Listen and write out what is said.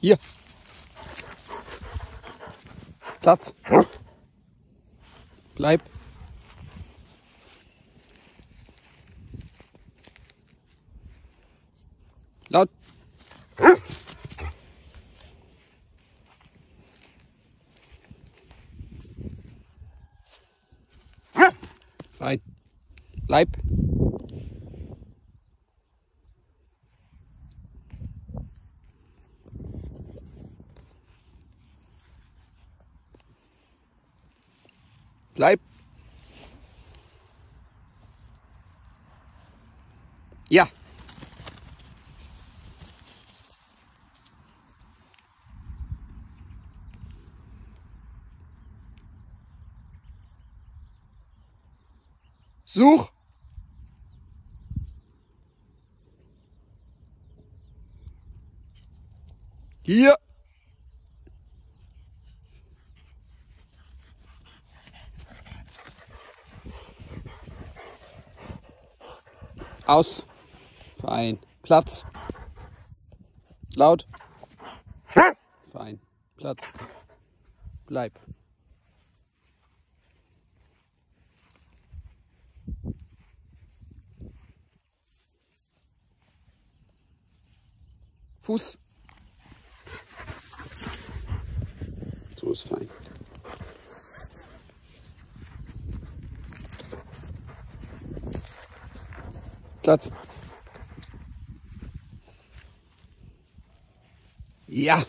Hier. Platz. Bleib. Laut. Fein. Bleib. Bleib. Ja. Such. Hier. Aus. Fein. Platz. Laut. Fein. Platz. Bleib. Fuß. So ist fein. Platz. Ja.